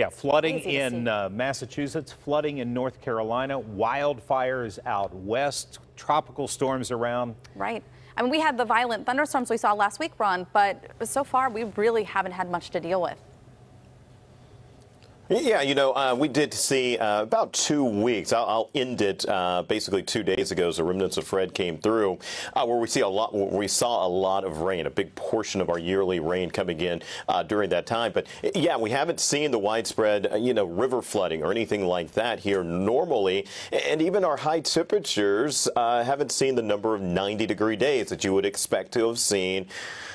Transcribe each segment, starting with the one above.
Yeah, flooding in uh, Massachusetts, flooding in North Carolina, wildfires out west, tropical storms around. Right. I mean, we had the violent thunderstorms we saw last week, Ron, but so far we really haven't had much to deal with. Yeah, you know, uh, we did see uh, about two weeks. I'll, I'll end it uh, basically two days ago. as the remnants of Fred came through, uh, where we see a lot. We saw a lot of rain, a big portion of our yearly rain coming in uh, during that time. But yeah, we haven't seen the widespread, uh, you know, river flooding or anything like that here normally, and even our high temperatures haven't seen the number of 90 degree days that you would expect to have seen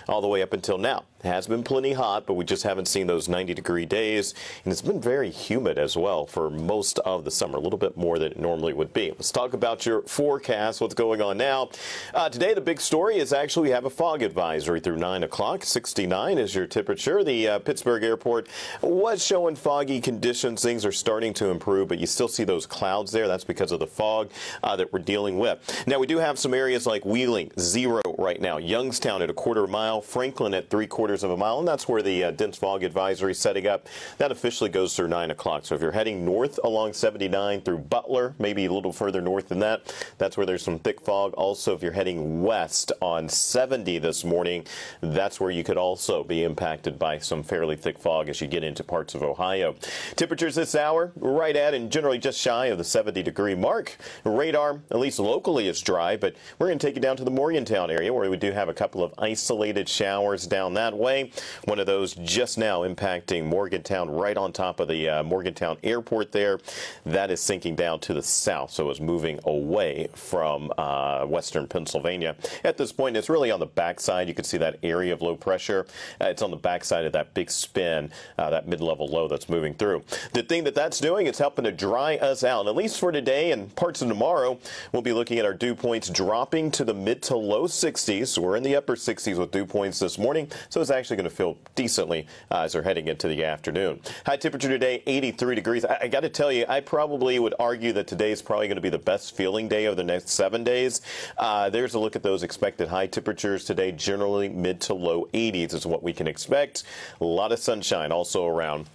all the way up until now. It has been plenty hot, but we just haven't seen those 90 degree days. And it's been very humid as well for most of the summer, a little bit more than it normally would be. Let's talk about your forecast, what's going on now. Uh, today, the big story is actually we have a fog advisory through 9 o'clock. 69 is your temperature. The uh, Pittsburgh airport was showing foggy conditions. Things are starting to improve, but you still see those clouds there. That's because of the fog uh, that we're dealing with. Now, we do have some areas like Wheeling, zero right now. Youngstown at a quarter mile. Franklin at three quarters of a mile, and that's where the uh, dense fog advisory is setting up. That officially goes through 9 o'clock. So if you're heading north along 79 through Butler, maybe a little further north than that, that's where there's some thick fog. Also, if you're heading west on 70 this morning, that's where you could also be impacted by some fairly thick fog as you get into parts of Ohio. Temperatures this hour, right at and generally just shy of the 70 degree mark. Radar, at least locally, is dry, but we're going to take you down to the Morgantown area where we do have a couple of isolated showers down that way. One of those just now impacting Morgantown right on top of the uh, Morgantown airport there. That is sinking down to the south, so it's moving away from uh, western Pennsylvania. At this point, it's really on the backside. You can see that area of low pressure. Uh, it's on the backside of that big spin, uh, that mid-level low that's moving through. The thing that that's doing is helping to dry us out, at least for today and parts of tomorrow. We'll be looking at our dew points dropping to the mid to low 60s. We're in the upper 60s with dew points this morning, so it's actually going to feel decently uh, as we're heading into the afternoon. High temperature today, 83 degrees. I, I got to tell you, I probably would argue that today is probably going to be the best feeling day of the next seven days. Uh, there's a look at those expected high temperatures today. Generally, mid to low 80s is what we can expect. A lot of sunshine also around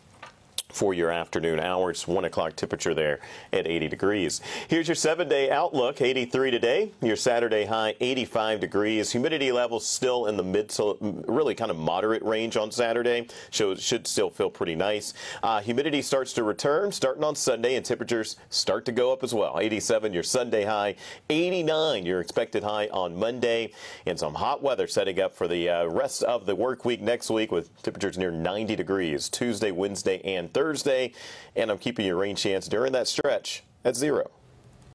for your afternoon hours. One o'clock temperature there at 80 degrees. Here's your seven day outlook 83 today. Your Saturday high 85 degrees. Humidity levels still in the mid to really kind of moderate range on Saturday. So it should still feel pretty nice. Uh, humidity starts to return starting on Sunday and temperatures start to go up as well. 87 your Sunday high, 89 your expected high on Monday, and some hot weather setting up for the uh, rest of the work week next week with temperatures near 90 degrees Tuesday, Wednesday, and Thursday. And I'm keeping your rain chance during that stretch at zero.